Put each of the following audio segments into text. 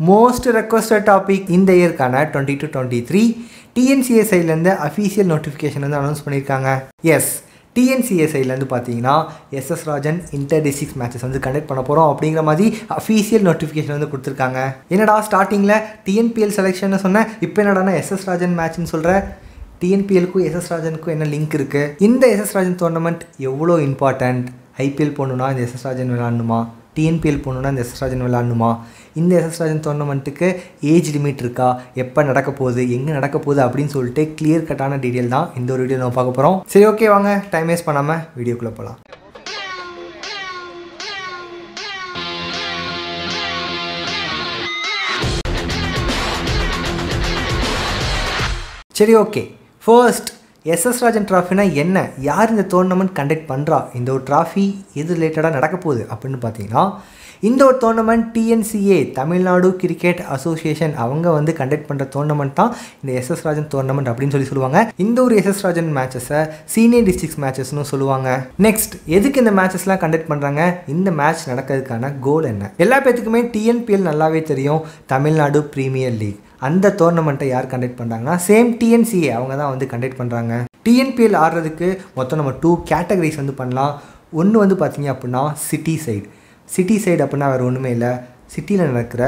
Most requested topic இந்த இயர்க்கான twenty two twenty three TNCA சைட்லேருந்து official notification வந்து announce பண்ணியிருக்காங்க எஸ் டிஎன்சிஏ சைட்லேருந்து பார்த்தீங்கன்னா SS Rajan inter districts matches வந்து கண்டக்ட் பண்ண போகிறோம் அப்படிங்கிற மாதிரி அஃபீஷியல் நோட்டிஃபிகேஷன் வந்து கொடுத்துருக்காங்க. என்னடா ஸ்டார்டிங்கில் டிஎன்பிஎல் செலெக்ஷன் சொன்னேன் இப்போ என்னடானா எஸ்எஸ் ராஜன் மேட்ச்னு சொல்கிற டிஎன்பிஎலுக்கும் எஸ்எஸ் ராஜனுக்கும் என்ன லிங்க் இருக்குது இந்த எஸ்எஸ் ராஜன் டோர்னமெண்ட் எவ்வளோ இம்பார்ட்டண்ட் ஐபிஎல் போகணுன்னா இந்த எஸ்எஸ் ராஜன் விளாடணுமா டிஎன்பிஎல் போகணுன்னா இந்த எஸ்எஸ் விளாடணுமா இந்த எஸ்எஸ்ராஜன் டோர்னமெண்ட்டுக்கு ஏஜ் லிமிட் இருக்கா? எப்போ நடக்க போகுது? எங்கே நடக்க போகுது அப்படின்னு சொல்லிட்டு கிளியர் கட்டான டீட்டெயில் தான் இந்த ஒரு வீடியோ நம்ம பார்க்க போகிறோம் சரி ஓகே வாங்க. டைம் வேஸ்ட் பண்ணாமல் வீடியோக்குள்ளே போகலாம் சரி ஓகே ஃபர்ஸ்ட் எஸ்எஸ் ராஜன் ட்ராஃபினா என்ன? யார் இந்த டோர்னமெண்ட் கண்டக்ட் பண்ணுறா இந்த ஒரு ட்ராஃபி எது ரிலேட்டடாக நடக்க போகுது அப்படின்னு பார்த்தீங்கன்னா இந்த ஒரு tournament TNCA Tamil Nadu cricket association அவங்க வந்து கண்டக்ட் பண்ணுற டோர்னமெண்ட் தான் இந்த எஸ்எஸ் ராஜன் டோர்னமெண்ட் அப்படின்னு சொல்லி சொல்லுவாங்க. இந்த ஒரு எஸ்எஸ் ராஜன் மேட்சஸை சீனியர் டிஸ்ட்ரிக்ஸ் மேட்சஸ்னு சொல்லுவாங்க. நெக்ஸ்ட் எதுக்கு இந்த மேட்சஸ்லாம் கண்டக்ட் பண்ணுறாங்க இந்த மேட்ச் நடக்கிறதுக்கான கோல் என்ன? எல்லா பேத்துக்குமே டிஎன்பிஎல் நல்லாவே தெரியும். தமிழ்நாடு ப்ரீமியர் லீக் அந்த டோர்னமெண்ட்டை யார் கண்டக்ட் பண்ணுறாங்கன்னா சேம் டிஎன்சிஏ அவங்க தான் வந்து கண்டக்ட் பண்ணுறாங்க டிஎன்பிஎல் ஆடுறதுக்கு மொத்தம் நம்ம டூ கேட்டகரிஸ் வந்து பண்ணலாம். ஒன்று வந்து பார்த்தீங்க அப்படின்னா சிட்டி சைடு சிட்டி சைடு அப்படின்னா வேறு ஒன்றுமே இல்லை. சிட்டியில் நடக்கிற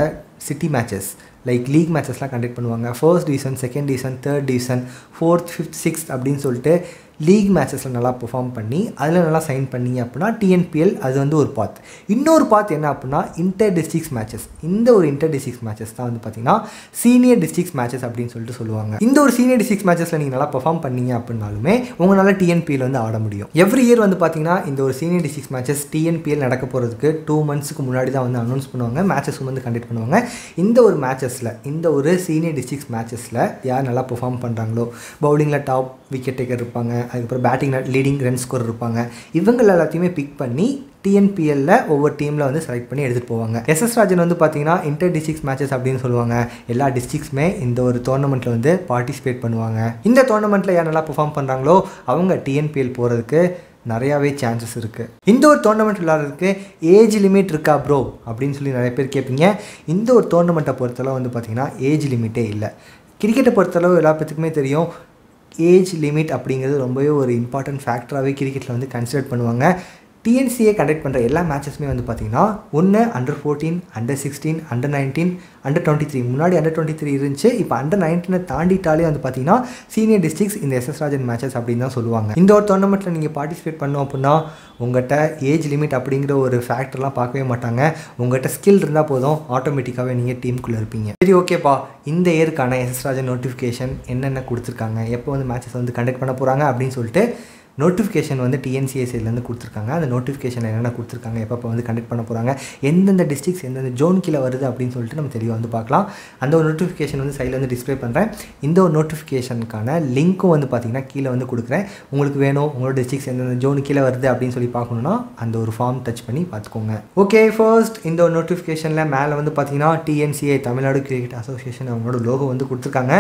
சிட்டி மேட்சஸ் லைக் லீக் மேட்சஸ்லாம் கண்டக்ட் பண்ணுவாங்க. First division second division third division fourth fifth sixth அப்படின்னு சொல்லிட்டு லீக் மேட்சஸில் நல்லா பெர்ஃபார்ம் பண்ணி அதில் நல்லா சைன் பண்ணி அப்படின்னா டிஎன்பிஎல் அது வந்து ஒரு பாத் இன்னொரு பாத் என்ன அப்படின்னா இன்டர் டிஸ்ட்ரிக்ஸ் மேட்சஸ் இந்த ஒரு இன்டர் டிஸ்ட்ரிக்ஸ் மேட்சஸ் தான் வந்து பார்த்தீங்கன்னா சீனியர் டிஸ்ட்ரிக்ஸ் மேட்சஸ் அப்படின்னு சொல்லிட்டு சொல்லுவாங்க. இந்த ஒரு சீனியர் டிஸ்ட்ரிக்ஸ் மேட்சஸில் நீங்கள் நல்லா பெர்ஃபார்ம் பண்ணீங்க அப்படின்னாலுமே உங்களால் டிஎன்பிஎல் வந்து ஆட முடியும். எவ்ரி இயர் வந்து பார்த்தீங்கன்னா இந்த ஒரு சீனியர் டிஸ்ட்ரிக்ஸ் மேட்சஸ் டிஎன்பிஎல் நடக்க போகிறதுக்கு டூ மந்த்ஸ்க்கு முன்னாடி தான் வந்து அனௌன்ஸ் பண்ணுவாங்க. மேட்சஸும் வந்து கண்டக்ட் பண்ணுவாங்க. இந்த ஒரு மேட்சஸில் இந்த ஒரு சீனியர் டிஸ்ட்ரிக்ஸ் மேட்சஸில் யார் நல்லா பெர்ஃபார்ம் பண்ணுறாங்களோ பவுலிங்கில் டாப் விக்கெட் டேக்கர் இருப்பாங்க. அதுக்கப்புறம் பேட்டிங் லீடிங் ரன் ஸ்கோர் இருப்பாங்க. இவங்க எல்லாத்தையுமே பிக் பண்ணி டிஎன்பிஎல்ல ஒவ்வொரு டீமில் வந்து செலக்ட் பண்ணி எடுத்துகிட்டு போவாங்க. எஸ்எஸ் ராஜன் வந்து பார்த்தீங்கன்னா இன்டர் டிஸ்ட்ரிக்ஸ் மேட்சஸ் அப்படின்னு சொல்லுவாங்க. எல்லா டிஸ்ட்ரிக்ஸுமே இந்த ஒரு டோர்னமெண்ட்டில் வந்து பார்ட்டிசிபேட் பண்ணுவாங்க. இந்த டோர்னமெண்ட்டில் யார் நல்லா பெர்ஃபார்ம் பண்ணுறாங்களோ அவங்க டிஎன்பிஎல் போகிறதுக்கு நிறையாவே சான்சஸ் இருக்குது இந்த ஒரு டோர்னமெண்ட் விளாட்றதுக்கு ஏஜ் லிமிட் இருக்கா ப்ரோ அப்படின்னு சொல்லி நிறைய பேர் கேட்பீங்க இந்த ஒரு டோர்னமெண்ட்டை பொறுத்தளவு வந்து பார்த்திங்கன்னா ஏஜ் லிமிட்டே இல்லை. கிரிக்கெட்டை பொறுத்தளவு எல்லா பேத்துக்குமே தெரியும். ஏஜ் லிமிட் அப்படிங்கிறது ரொம்பவே ஒரு இம்பார்ட்டன்ட் ஃபேக்டராகவே கிரிக்கெட்டில் வந்து கன்சிடர் பண்ணுவாங்க. டிஎன்சிஏ கண்டக்ட் பண்ணுற எல்லா மேட்சஸுமே வந்து பார்த்திங்கன்னா ஒன்று under fourteen under sixteen under nineteen under twenty three முன்னாடி அண்டர் டுவெண்ட்டி த்ரீ இருந்துச்சு இப்போ அண்டர் நைன்டீனை தாண்டிட்டாலே வந்து பார்த்தீங்கன்னா சீனியர் டிஸ்ட்ரிக்ஸ் இந்த எஸ்எஸ் ராஜன் மேட்சஸ் அப்படின்னு தான் சொல்லுவாங்க. இந்த ஒரு டோர்னமெண்ட்டில் நீங்கள் பார்ட்டிசிபேட் பண்ணோம் அப்படின்னா உங்கள்கிட்ட ஏஜ் லிமிட் அப்படிங்கிற ஒரு ஃபேக்டர்லாம் பார்க்கவே மாட்டாங்க. உங்கள்கிட்ட ஸ்கில் இருந்தால் போதும் ஆட்டோமேட்டிக்காகவே நீங்கள் டீமுக்குள்ளே இருப்பீங்க. சரி ஓகேப்பா இந்த இயருக்கான எஸ்எஸ் ராஜன் நோட்டிஃபிகேஷன் என்னென்ன கொடுத்துருக்காங்க? எப்போ வந்து மேட்சஸ் வந்து கண்டக்ட் பண்ண போகிறாங்க அப்படின்னு சொல்லிட்டு நோட்டிஃபிகேஷன் வந்து டிஎன்சிஏ சைட்லேருந்து கொடுத்துருக்காங்க. அந்த நோட்டிஃபிகேஷன் என்னென்ன கொடுத்துருக்காங்க எப்போ வந்து கண்டக்ட் பண்ண போகிறாங்க எந்தெந்த டிஸ்ட்ரிக்ஸ் எந்தெந்த ஜோன் கீழே வருது அப்படின்னு சொல்லிட்டு நம்ம தெளிவாக வந்து பார்க்கலாம். அந்த ஒரு நோட்டிஃபிகேஷன் வந்து சைடில் வந்து டிஸ்பிளே பண்ணுறேன் இந்த ஒரு நோட்டிஃபிகேஷனுக்கான லிங்க்கும் வந்து பார்த்தீங்கன்னா கீழே வந்து கொடுக்குறேன். உங்களுக்கு வேணும் உங்களோட டிஸ்ட்ரிக்ஸ் எந்தெந்த ஜோன் கீழே வருது அப்படின்னு சொல்லி பார்க்கணுன்னா அந்த ஒரு ஃபார்ம் டச் பண்ணி பார்த்துக்கோங்க. ஓகே ஃபர்ஸ்ட் இந்த ஒரு நோட்டிஃபிகேஷனில் மேலே வந்து பார்த்தீங்கன்னா டிஎன்சிஏ தமிழ்நாடு கிரிக்கெட் அசோசியேஷன் அவங்களோட லோகோ வந்து கொடுத்துருக்காங்க.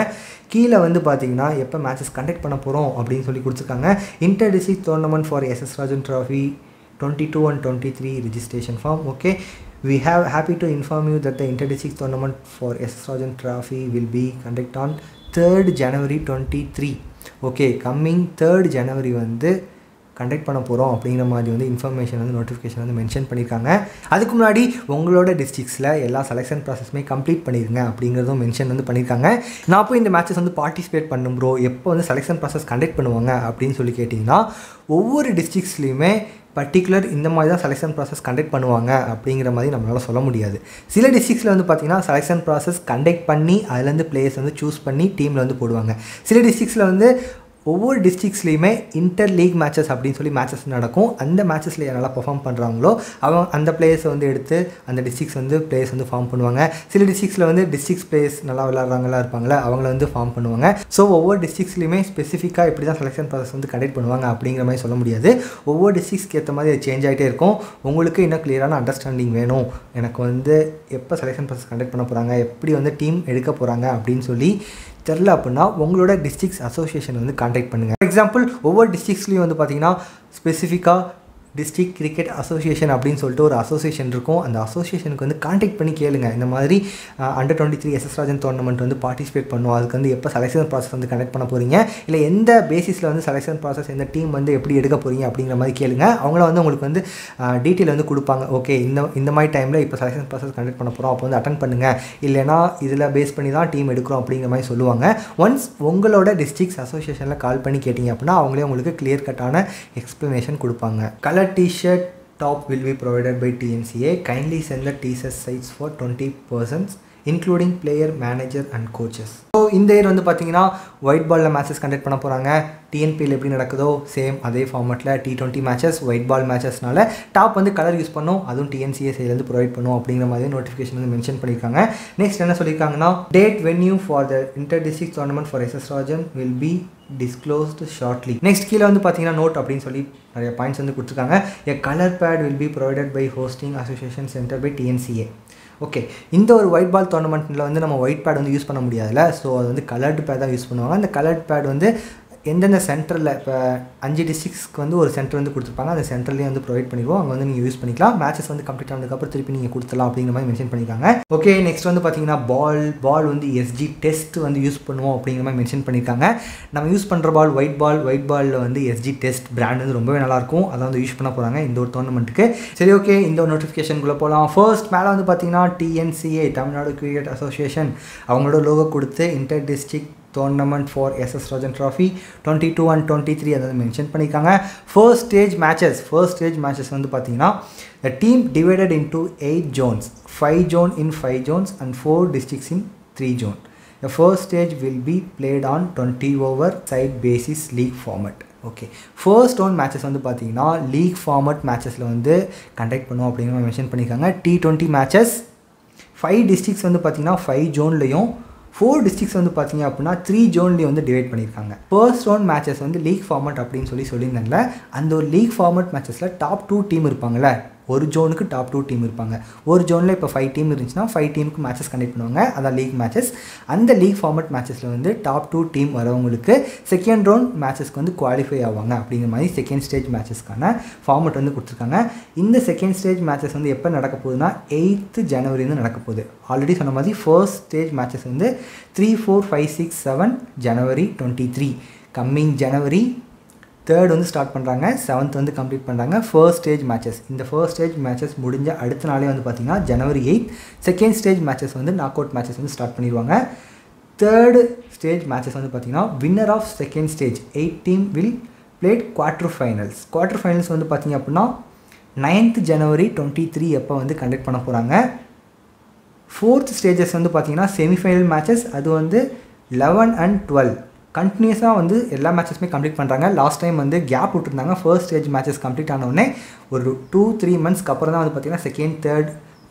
கீழே வந்து பார்த்தீங்கன்னா எப்போ மேட்சஸ் கண்டக்ட் பண்ண போகிறோம் அப்படின்னு சொல்லி கொடுத்துருக்காங்க. Inter district tournament for SS Rajan Trophy 22 and 23 registration form. Okay, we have happy to inform you that the inter district tournament for SS Rajan Trophy will be conducted on 3rd January 23. Okay, coming 3rd January வந்து conduct பண்ண போகிறோம் அப்படிங்கிற மாதிரி வந்து information வந்து notification வந்து mention பண்ணியிருக்காங்க அதுக்கு முன்னாடி உங்களோட டிஸ்ட்ரிக்ஸில் எல்லா செலெக்ஷன் ப்ராசஸுமே கம்ப்ளீட் பண்ணிடுங்க அப்படிங்கிறதும் மென்ஷன் வந்து பண்ணியிருக்காங்க நான் போய் இந்த மேட்சஸ் வந்து பார்ட்டிசிபேட் பண்ணும் ப்ரோ எப்போ வந்து செலெக்ஷன் ப்ராசஸ் கண்டக்ட் பண்ணுவாங்க அப்படின்னு சொல்லி கேட்டிங்கன்னா ஒவ்வொரு டிஸ்ட்ரிக்ஸ்லையுமே பர்டிகுலர் இந்த மாதிரி தான் செலெக்ஷன் ப்ராசஸ் கண்டக்ட் பண்ணுவாங்க அப்படிங்கிற மாதிரி நம்மளால் சொல்ல முடியாது. சில டிஸ்ட்ரிக்ஸில் வந்து பார்த்திங்கன்னா செலெக்ஷன் ப்ராசஸ் கண்டக்ட் பண்ணி அதுலேருந்து பிளேயர்ஸ் வந்து சூஸ் பண்ணி டீமில் வந்து போடுவாங்க. சில டிஸ்ட்ரிக்ஸில் வந்து ஒவ்வொரு டிஸ்ட்ரிக்ஸ்லேயுமே இன்டர் லீக் மேட்சஸ் அப்படின்னு சொல்லி மேட்சஸ் நடக்கும். அந்த மேட்சஸில் நல்லா பர்ஃபார்ம் பண்ணுறாங்களோ அவங்க அந்த பிளேயர்ஸை வந்து எடுத்து அந்த டிஸ்ட்ரிக்ஸ் வந்து பிளேயர்ஸ் வந்து ஃபார்ம் பண்ணுவாங்க. சில டிஸ்ட்ரிக்ஸில் வந்து டிஸ்ட்ரிக்ஸ் பிளேயர்ஸ் நல்லா விளாட்றாங்களா இருப்பாங்களே அவங்கள வந்து ஃபார்ம் பண்ணுவாங்க. ஸோ ஒவ்வொரு டிஸ்ட்ரிக்ஸ்லையுமே ஸ்பெசிஃபிக்காக இப்படி தான் செலெக்ஷன் ப்ராசஸ் வந்து கண்டக்ட் பண்ணுவாங்க அப்படிங்கிற மாதிரி சொல்ல முடியாது. ஒவ்வொரு டிஸ்ட்ரிக்ஸ்க்கு ஏற்ற மாதிரி அது சேஞ்ச் ஆகிட்டே இருக்கும். உங்களுக்கு இன்னும் கிளியரான அண்டர்ஸ்டாண்டிங் வேணும். எனக்கு வந்து எப்போ செலெக்ஷன் ப்ராசஸ் கண்டக்ட் பண்ண போகிறாங்க எப்படி வந்து டீம் எடுக்க போகிறாங்க அப்படின்னு சொல்லி தெரில அப்படின்னா உங்களோட டிஸ்ட்ரிக்ஸ் அசோசியேஷன் வந்து கான்டாக்ட் பண்ணுங்கள் ஃபார் எக்ஸாம்பிள் ஒவ்வொரு டிஸ்ட்ரிக்ஸ்லேயும் வந்து பார்த்தீங்கன்னா ஸ்பெசிஃபிக்காக டிஸ்ட்ரிக் கிரிக்கெட் அசோசியேஷன் அப்படின்னு சொல்லிட்டு ஒரு அசோசியேஷன் இருக்கும். அந்த அசோசியேஷனுக்கு வந்து காண்டாக்ட் பண்ணி கேளுங்க. இந்த மாதிரி under twenty three SS Rajan tournament வந்து பார்ட்டிசிபேட் பண்ணுவோம் அதுக்கு வந்து எப்போ செலெக்ஷன் ப்ராசஸ் வந்து கண்டக்ட் பண்ண போகிறீங்க இல்லை எந்த பேசிஸில் வந்து செலெக்ஷன் ப்ராசஸ் எந்த டீம் வந்து எப்படி எடுக்க போகிறீங்க அப்படிங்கிற மாதிரி கேளுங்க. அவங்கள வந்து உங்களுக்கு வந்து டீட்டெயில் வந்து கொடுப்பாங்க. ஓகே இந்த இந்த மாதிரி டைமில் இப்போ செலெக்ஷன் ப்ராசஸ் கண்டக்ட் பண்ண போகிறோம் அப்போ வந்து அட்டன் பண்ணுங்கள் இல்லைனா இதில் பேஸ் பண்ணி தான் டீம் எடுக்கிறோம் அப்படிங்கிற மாதிரி சொல்லுவாங்க. ஒன்ஸ் உங்களோட டிஸ்ட்ரிக்ஸ் அசோசியேஷனில் கால் பண்ணி கேட்டிங்க அப்படின்னா அவங்களே உங்களுக்கு கிளியர் கட்டான எக்ஸ்ப்ளனேஷன் கொடுப்பாங்க. Colour t-shirt top will be provided by TNCA. Kindly send the t-shirt size for 20 persons including player manager and coaches so இந்த இயர் வந்து பார்த்தீங்கன்னா ஒயிட் பாலில் மேட்சஸ் கண்டக்ட் பண்ண போகிறாங்க டிஎன்பியில் எப்படி நடக்குதோ சேம் அதே ஃபார்மெட்டில் T twenty matches white ball மேட்சஸ்னால top வந்து கலர் யூஸ் பண்ணும். அதுவும் டிஎன்சிஎஸ்ஐலேருந்து ப்ரொவைட் பண்ணும் அப்படிங்கிற மாதிரி நோட்டிஃபிகேஷன் வந்து மென்ஷன் பண்ணியிருக்காங்க. நெக்ஸ்ட் என்ன சொல்லியிருக்காங்கன்னா date venue for the inter district tournament for SS Rajan will be disclosed shortly next கீழே வந்து பார்த்தீங்கன்னா நோட் அப்படின்னு சொல்லி நிறைய பாயிண்ட்ஸ் வந்து கொடுத்துருக்காங்க. A colour bat will be provided by hosting association centre by TNCA okay இந்த ஒரு ஒயிட் பால் டோர்னமெண்ட்டில் வந்து நம்ம ஒயிட் பேட் வந்து யூஸ் பண்ண முடியாதுல்ல? ஸோ அது வந்து கலர்டு பேட் தான் யூஸ் பண்ணுவாங்க. அந்த கலர்ட் பேட் வந்து எந்தெந்த சென்டரில் இப்போ அஞ்சு டிஸ்ட்ரிக்ஸ்க்கு வந்து ஒரு சென்டர் வந்து கொடுத்துருப்பாங்க அந்த சென்டர்லேயே வந்து ப்ரொவைட் பண்ணிடுவோம். அங்கே வந்து நீங்கள் யூஸ் பண்ணிக்கலாம். மேட்சஸ் வந்து கம்ப்ளீட் ஆனதுக்கப்புறம் திருப்பி நீங்கள் கொடுத்துலாம் அப்படிங்கிற மாதிரி மென்ஷன் பண்ணியிருக்காங்க. ஓகே நெக்ஸ்ட் வந்து பார்த்தீங்கன்னா பால் பால் வந்து எஸ்ஜி டெஸ்ட் வந்து யூஸ் பண்ணுவோம் அப்படிங்கிற மாதிரி மென்ஷன் பண்ணியிருக்காங்க. நம்ம யூஸ் பண்ணுற பால் ஒயிட் பால் ஒயிட் பாலில் வந்து எஸ்ஜி டெஸ்ட் பிராண்ட் வந்து ரொம்பவே நல்லாயிருக்கும். அதை வந்து யூஸ் பண்ண போகிறாங்க இந்த ஒரு டோர்னமெண்ட்டுக்கு சரி ஓகே இந்த ஒரு நோட்டிஃபிகேஷனுக்குள்ளே போகலாம் ஃபர்ஸ்ட் மேலே வந்து பார்த்தீங்கன்னா டிஎன்சிஏ தமிழ்நாடு கிரிக்கெட் அசோசியேஷன் அவங்களோட லோகோ கொடுத்து inter district tournament for SS Rajan trophy twenty two and twenty three அதாவது மென்ஷன் பண்ணியிருக்காங்க. First stage matches first stage matches வந்து பார்த்தீங்கன்னா the team divided into eight zones five zone in five zones and four districts in three zone the first stage will be played on twenty over side basis league format okay first one matches வந்து பார்த்தீங்கன்னா league format மேட்சஸில் வந்து conduct பண்ணுவோம் அப்படிங்கிற mention பண்ணியிருக்காங்க. T twenty matches five districts வந்து பார்த்தீங்கன்னா five ஜோன்லேயும் four districts வந்து பார்த்தீங்க அப்படின்னா த்ரீ ஜோன்லேயும் வந்து டிவைட் பண்ணியிருக்காங்க. ஃபர்ஸ்ட் ரவுண்ட் மேட்சஸ் வந்து லீக் ஃபார்மட் அப்படின்னு சொல்லி சொல்லியிருந்தாங்கல்ல அந்த ஒரு லீக் ஃபார்மட் மேட்சஸில் டாப் டூ டீம் இருப்பாங்கள்ல ஒரு ஜோனுக்கு டாப் டூ டீம் இருப்பாங்க. ஒரு ஜோனில் இப்போ ஃபைவ் டீம் இருந்துச்சுன்னா ஃபைவ் டீமுக்கு மேட்சஸ் கண்டக்ட் பண்ணுவாங்க. அதான் லீக் மேட்சஸ் அந்த லீக் ஃபார்மட் மேட்சஸில் வந்து டாப் டூ டீம் வரவங்களுக்கு செகண்ட் ரவுண்ட் மேட்சஸ்க்கு வந்து குவாலிஃபை ஆவாங்க. அப்படிங்கிற மாதிரி செகண்ட் ஸ்டேஜ் மேட்சஸ்க்கான ஃபார்மட் வந்து கொடுத்துருக்காங்க. இந்த செகண்ட் ஸ்டேஜ் மேட்சஸ் வந்து எப்போ நடக்க போகுதுன்னா எயித்து ஜனவரி வந்து நடக்க போகுது. ஆல்ரெடி சொன்ன மாதிரி ஃபர்ஸ்ட் ஸ்டேஜ் மேட்சஸ் வந்து three four five six seven January twenty three coming January third வந்து ஸ்டார்ட் பண்ணுறாங்க செவன்த் வந்து கம்ப்ளீட் பண்ணுறாங்க ஃபர்ஸ்ட் ஸ்டேஜ் மேட்சஸ் இந்த ஃபர்ஸ்ட் ஸ்டேஜ் மேட்சஸ் முடிஞ்ச அடுத்த நாளே வந்து பார்த்திங்கன்னா January eight second stage matches வந்து நாக் அவுட் மேட்சஸ் வந்து ஸ்டார்ட் பண்ணிடுவாங்க. தேர்டு ஸ்டேஜ் மேட்சஸ் வந்து பார்த்திங்கன்னா winner of second stage eight team will played quarter finals quarter finals வந்து பார்த்திங்க அப்படின்னா நைன்த் ஜனவரி டுவெண்ட்டி த்ரீ எப்போ வந்து கண்டக்ட் பண்ண போகிறாங்க ஃபோர்த் ஸ்டேஜஸ் வந்து பார்த்திங்கன்னா செமிஃபைனல் மேட்சஸ் அது வந்து லெவன் அண்ட் டுவெல் கண்டினியூஸாக வந்து எல்லா மேட்சஸுமே கம்ப்ளீட் பண்ணுறாங்க லாஸ்ட் டைம் வந்து கேப் விட்டுருந்தாங்க. ஃபர்ஸ்ட் ஸ்டேஜ் மேட்சஸ் கம்ப்ளீட் ஆனவுடனே ஒரு டூ த்ரீ மந்த்ஸ்க்கு அப்புறம் தான் வந்து பார்த்திங்கன்னா second third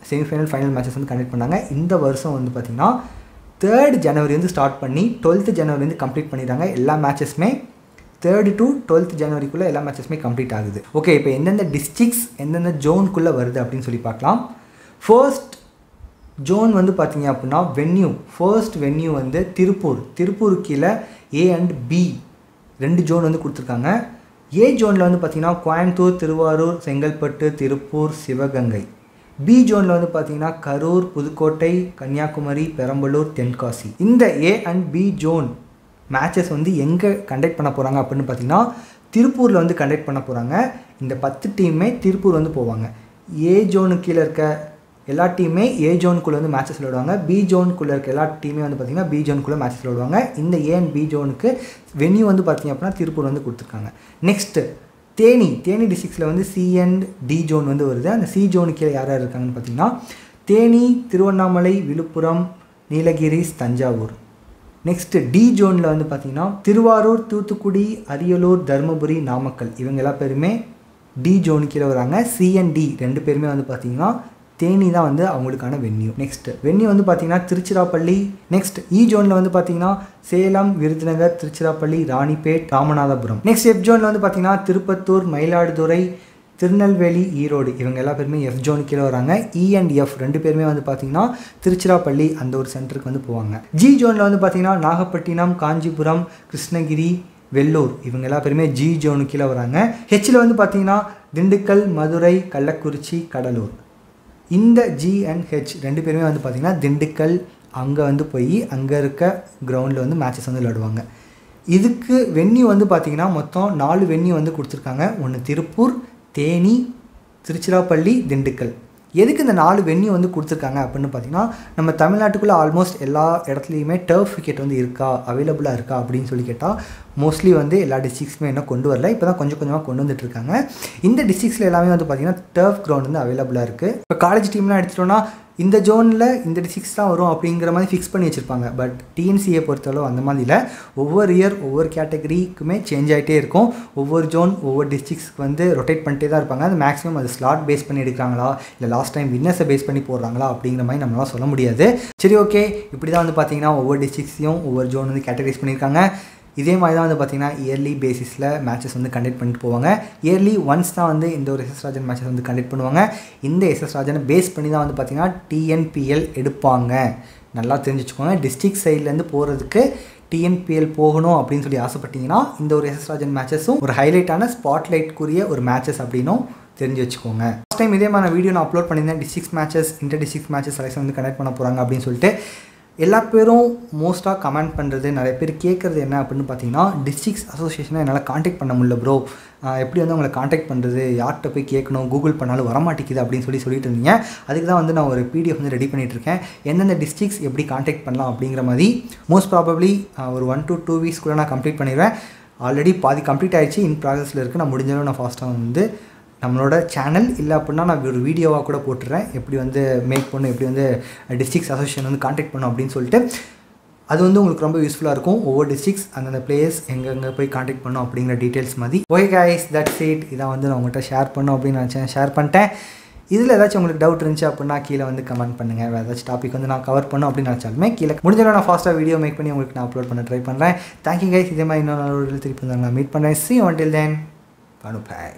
semifinal final matches வந்து கண்டக்ட் பண்ணாங்க. இந்த வருஷம் வந்து பார்த்திங்கன்னா தேர்ட் ஜனவரி வந்து ஸ்டார்ட் பண்ணி டுவெல்த் ஜனவரி வந்து கம்ப்ளீட் பண்ணிடுறாங்க. எல்லா மேட்சஸுமே தேர்டு டு டுவெல்த் ஜனவரிக்குள்ளே எல்லா மேட்சஸுமே கம்ப்ளீட் ஆகுது. ஓகே இப்போ எந்தெந்த டிஸ்ட்ரிக்ஸ் எந்தெந்த ஜோனுக்குள்ளே வருது அப்படின்னு சொல்லி பார்க்கலாம். ஃபர்ஸ்ட் ஜோன் வந்து பார்த்தீங்க அப்படின்னா வென்யூ ஃபர்ஸ்ட் வென்யூ வந்து திருப்பூர். திருப்பூர் கீழே ஏ அண்ட் பி ரெண்டு ஜோன் வந்து கொடுத்துருக்காங்க. ஏ ஜோனில் வந்து பார்த்திங்கன்னா கோயம்புத்தூர் திருவாரூர் செங்கல்பட்டு திருப்பூர் சிவகங்கை. பி ஜோனில் வந்து பார்த்தீங்கன்னா கரூர் புதுக்கோட்டை கன்னியாகுமரி பெரம்பலூர் தென்காசி. இந்த A and B zone matches வந்து எங்கே கண்டக்ட் பண்ண போகிறாங்க அப்படின்னு பார்த்தீங்கன்னா திருப்பூரில் வந்து கண்டக்ட் பண்ண போகிறாங்க இந்த பத்து டீமுமே திருப்பூர் வந்து போவாங்க. ஏ ஜோனு கீழே இருக்க எல்லா டீமே ஏ ஜோனுக்குள்ளே வந்து மேட்சஸ் விளையாடுவாங்க. பி ஜோனுக்குள்ளே இருக்க எல்லா டீமே வந்து பார்த்திங்கன்னா பி ஜோனுக்குள்ளே மேட்சஸ் விளையாடுவாங்க. இந்த ஏ அண்ட் பி ஜோனுக்கு வென்யூ வந்து பார்த்திங்க அப்படின்னா திருப்பூர் வந்து கொடுத்துருக்காங்க. நெக்ஸ்ட்டு தேனி. தேனி டிஸ்ட்ரிக்ஸில் வந்து சி அண்ட் டி ஜோன் வந்து வருது. அந்த சி ஜோனுக்கு கீழே யார் யார் இருக்காங்கன்னு பார்த்தீங்கன்னா தேனி திருவண்ணாமலை விழுப்புரம் நீலகிரிஸ் தஞ்சாவூர். நெக்ஸ்ட்டு டி ஜோனில் வந்து பார்த்திங்கன்னா திருவாரூர் தூத்துக்குடி அரியலூர் தருமபுரி நாமக்கல். இவங்க எல்லா பேருமே டி ஜோனு கீழே வராங்க. சிஎன்டி ரெண்டு பேருமே வந்து பார்த்திங்கன்னா தேனி தான் வந்து அவங்களுக்கான வென்யூ நெக்ஸ்ட் வென்யூ வந்து பார்த்தீங்கன்னா திருச்சிராப்பள்ளி. நெக்ஸ்ட் இ ஜோனில் வந்து பார்த்தீங்கன்னா சேலம் விருதுநகர் திருச்சிராப்பள்ளி ராணிப்பேட் ராமநாதபுரம். நெக்ஸ்ட் எஃப் ஜோனில் வந்து பார்த்தீங்கன்னா திருப்பத்தூர் மயிலாடுதுறை திருநெல்வேலி ஈரோடு. இவங்க எல்லா பேருமே எஃப் ஜோன் கீழே வராங்க. இ அண்ட் எஃப் ரெண்டு பேருமே வந்து பார்த்தீங்கன்னா திருச்சிராப்பள்ளி அந்த ஒரு சென்டருக்கு வந்து போவாங்க. ஜி ஜோனில் வந்து பார்த்தீங்கன்னா நாகப்பட்டினம் காஞ்சிபுரம் கிருஷ்ணகிரி வெள்ளூர். இவங்க எல்லா பேருமே ஜி ஜோனு கீழே வராங்க. ஹெச்சில் வந்து பார்த்தீங்கன்னா திண்டுக்கல் மதுரை கள்ளக்குறிச்சி கடலூர். இந்த ஜிஎன்ஹெச் ரெண்டு பேருமே வந்து பார்த்திங்கன்னா திண்டுக்கல் அங்கே வந்து போய் அங்கே இருக்க கிரவுண்டில் வந்து மேட்சஸ் வந்து விளையாடுவாங்க. இதுக்கு வென்யூ வந்து பார்த்திங்கன்னா மொத்தம் நாலு வென்யூ வந்து கொடுத்துருக்காங்க. ஒன்று திருப்பூர் தேனி திருச்சிராப்பள்ளி திண்டுக்கல். எதுக்கு இந்த நாலு வென்யூ வந்து கொடுத்துருக்காங்க அப்படின்னு பார்த்தீங்கன்னா நம்ம தமிழ்நாட்டுக்குள்ளே ஆல்மோஸ்ட் எல்லா இடத்துலையுமே டர்ஃப் விக்கெட் வந்து இருக்கா அவைலபிளாக இருக்கா அப்படின்னு சொல்லி கேட்டால் மோஸ்ட்லி வந்து எல்லா டிஸ்ட்ரிக்ஸுமே இன்னும் கொண்டு வரல இப்போ தான் கொஞ்சம் கொஞ்சமாக கொண்டு வந்துட்டு இருக்காங்க. இந்த டிஸ்ட்ரிக்ஸில் எல்லாமே வந்து பார்த்திங்கன்னா டர்ஃப் கிரவுண்ட் வந்து அவைலபிளாக இருக்குது இப்போ காலேஜ் டீம்லாம் எடுத்துட்டோன்னா இந்த ஜோனில் இந்த டிஸ்ட்ரிக்ஸ் தான் வரும் அப்படிங்கிற மாதிரி ஃபிக்ஸ் பண்ணி வச்சுருப்பாங்க. பட் டிஎன்சியை பொறுத்தளவு அந்த மாதிரி இல்லை. ஒவ்வொரு இயர் ஒவ்வொரு கேட்டகரிக்குமே சேஞ்ச் ஆகிட்டே இருக்கும். ஒவ்வொரு ஜோன் ஒவ்வொரு டிஸ்ட்ரிக்ஸ்க்கு வந்து ரொட்டேட் பண்ணிட்டே தான் இருப்பாங்க. அது மேக்ஸிமம் அது ஸ்லாட் பேஸ் பண்ணி எடுக்கிறாங்களா? இல்லை லாஸ்ட் டைம் வின்னர்ஸை பேஸ் பண்ணி போடுறாங்களா? அப்படிங்கிற மாதிரி நம்மளால் சொல்ல முடியாது. சரி ஓகே இப்படி தான் வந்து பார்த்தீங்கன்னா ஒவ்வொரு டிஸ்ட்ரிக்ஸையும் ஒவ்வொரு ஜோன் வந்து கேட்டகரைஸ் பண்ணியிருக்காங்க. இதே மாதிரி தான் வந்து பார்த்திங்கன்னா இயர்லி பேசிஸில் மேட்சஸ் வந்து கண்டக்ட் பண்ணிட்டு போவாங்க. இயர்லி ஒன்ஸ் தான் வந்து இந்த ஒரு எஸ்எஸ் ராஜன் மேட்சஸ் வந்து கண்டக்ட் பண்ணுவாங்க. இந்த எஸ்எஸ் ராஜனை பேஸ் பண்ணி தான் வந்து பார்த்திங்கன்னா டிஎன்பிஎல் எடுப்பாங்க. நல்லா தெரிஞ்சு வச்சுக்கோங்க டிஸ்ட்ரிக்ட் சைட்லேருந்து போகிறதுக்கு டிஎன்பிஎல் போகணும் அப்படின்னு சொல்லி ஆசைப்பட்டீங்கன்னா இந்த ஒரு எஸ்எஸ் ராஜன் மேட்சஸும் ஒரு ஹைலைட்டான ஸ்பாட்லைட்க்குரிய ஒரு மேட்சஸ் அப்படின்னும் தெரிஞ்சு வச்சுக்கோங்க. ஃபஸ்ட் டைம் இதே மாதிரி வீடியோ நான் அப்லோட் பண்ணியிருந்தேன். Districts matches inter districts matches selection வந்து கனெக்ட் பண்ண போகிறாங்க அப்படின்னு சொல்லிட்டு. எல்லா பேரும் மோஸ்ட்டாக கமெண்ட் பண்ணுறது நிறைய பேர் கேட்குறது என்ன அப்படின்னு பார்த்தீங்கன்னா டிஸ்ட்ரிக்ஸ் அசோசியேஷனை என்னால் காண்டாக்ட் பண்ண முடியல ப்ரோ எப்படி வந்து அவங்களை காண்டாக்ட் பண்ணுறது யார்கிட்ட போய் கேட்கணும் கூகுள் பண்ணாலும் வரமாட்டேங்குது அப்படின்னு சொல்லி சொல்லிட்டு இருந்தீங்க. அதுக்கு தான் வந்து நான் ஒரு பிடிஎஃப் வந்து ரெடி பண்ணிகிட்டு இருக்கேன். எந்தெந்த டிஸ்ட்ரிக்ஸ் எப்படி காண்டாக்ட் பண்ணலாம் அப்படிங்கிற மாதிரி மோஸ்ட் ப்ராபப்ளி ஒரு ஒன் டு டூ வீக்ஸ் கூட நான் கம்ப்ளீட் பண்ணிடுவேன். ஆல்ரெடி பாதி கம்ப்ளீட் ஆகிடுச்சு இன் ப்ராசஸில் இருக்குது நான் முடிஞ்சளவு நான் ஃபாஸ்ட்டாக வந்து நம்மளோட சேனல் இல்லை அப்படின்னா நான் ஒரு வீடியோவாக கூட போட்டுறேன். எப்படி வந்து மேக் பண்ணும் எப்படி வந்து டிஸ்ட்ரிக்ஸ் அசோசியேஷன் வந்து காண்டாக்ட் பண்ணும் அப்படின்னு சொல்லிட்டு அது வந்து உங்களுக்கு ரொம்ப யூஸ்ஃபுல்லாக இருக்கும். ஒவ்வொரு டிஸ்ட்ரிக்ஸ் அந்தந்த பிளேயர்ஸ் எங்கெங்கே போய் காண்டாக்ட் பண்ணும் அப்படிங்கிற டீட்டெயில்ஸ் மாதிரி. ஓகே கைஸ் தட்ஸ் இட் இதான் வந்து நான் உங்கள்கிட்ட ஷேர் பண்ணோம் அப்படின்னு நினச்சேன். ஷேர் பண்ணிட்டேன். இதில் ஏதாச்சும் உங்களுக்கு டவுட் இருந்துச்சு அப்படின்னா கீழே வந்து கமெண்ட் பண்ணுங்கள் வேறு ஏதாச்சும் டாபிக் வந்து நான் கவர் பண்ணோம் அப்படின்னு நினச்சாலுமே கீழே முடிஞ்சாலும் நான் ஃபாஸ்ட்டாக வீடியோ மேக் பண்ணி உங்களுக்கு நான் அப்லோட் பண்ண ட்ரை பண்ணுறேன் தேங்க்யூ கைஸ் இதே மாதிரி இன்னொரு திருப்பி நான் மீட் பண்ணுறேன் சி ஒன் டில் தென் பனு பாய்